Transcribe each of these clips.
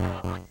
Oh, my God.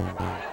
That's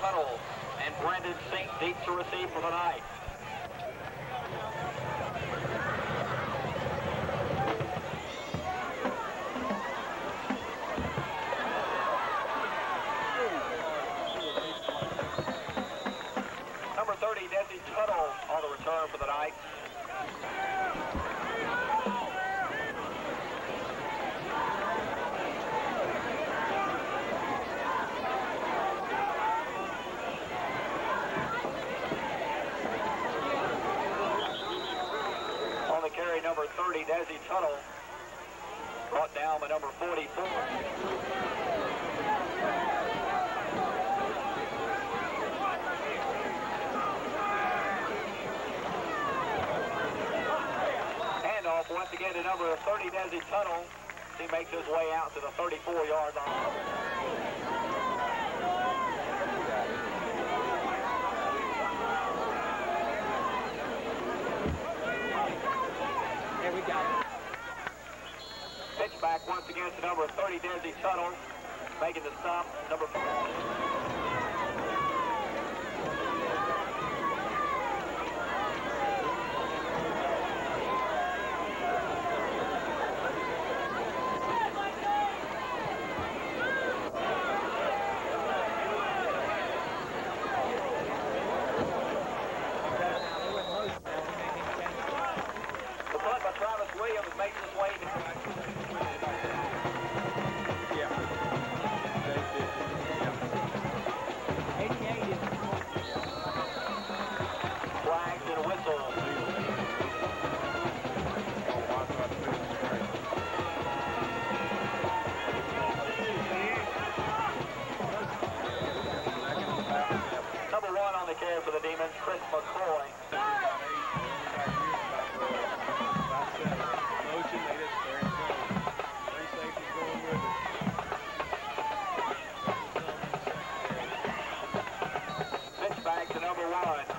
Tuttle and Brendan Saint deep to receive for the night. Number 30, Desi Tuttle on the return for the night. On the carry, number 30, Desi Tuttle. Brought down by number 44. Handoff once again to number 30, Desi Tuttle. He makes his way out to the 34-yard line. Once again to number 30, Desi Tuttle. Making the stop, number The to number one,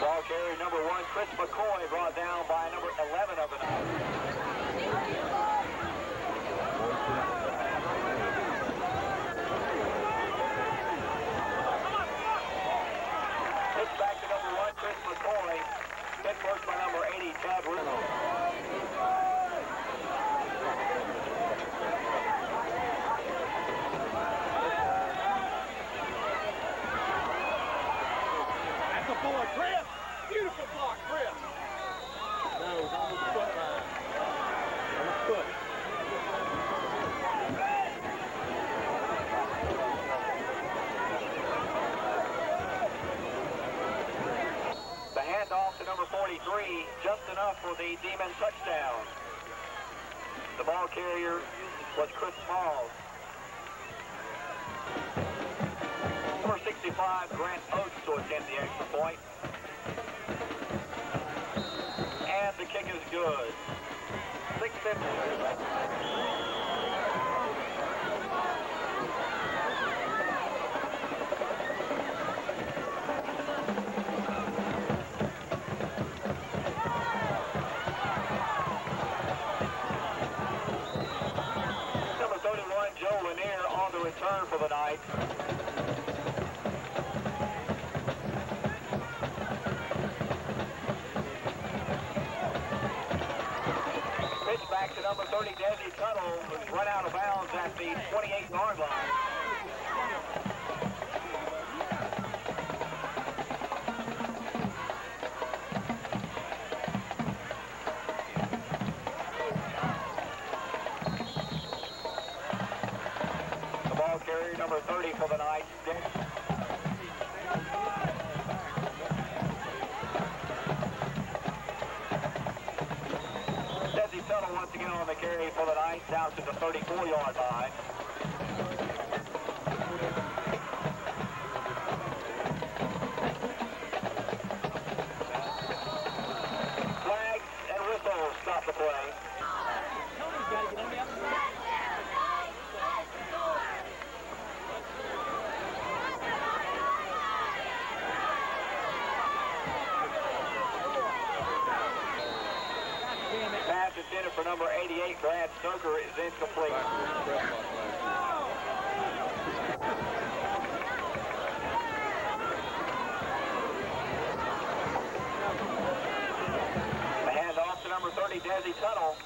Ball carrier number one, Chris McCoy, brought down by number 11 of the night. Pitch back to number one, Chris McCoy. Hit first by number 80, Chad Riddle. Boy. Beautiful block, on the foot line. On the foot. The handoff to number 43, just enough for the Demon touchdown. The ball carrier was Chris Smalls. Number 65, Grant to attempt the extra point. And the kick is good. 650. Number 31, Joe Lanier on the return for the night. number 30, Desi Tuttle, was run out of bounds at the 28-yard line. The ball carrier, number 30 for the night, Desi. Down to the 34-yard line. number 30, Dazzy Tuttle.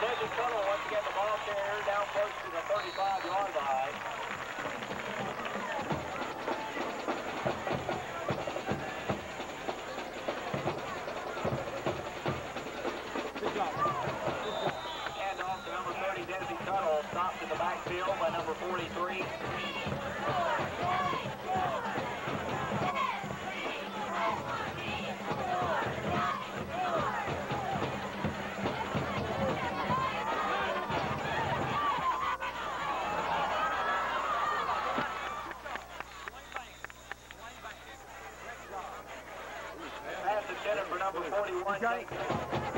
Dazzy Tuttle once again the ball carrier down close to the 35-yard midfield by number 43. Number 41.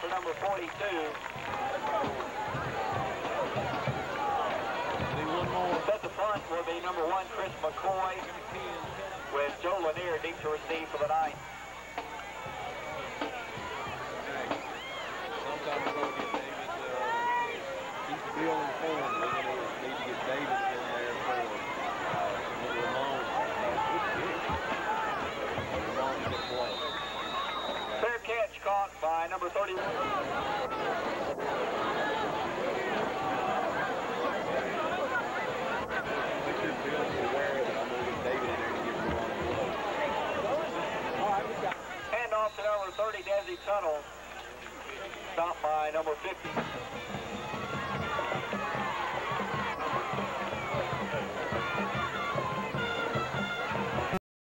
for number 42. At the front will be number one, Chris McCoy, with Joe Lanier deep to receive for the ninth. number 50.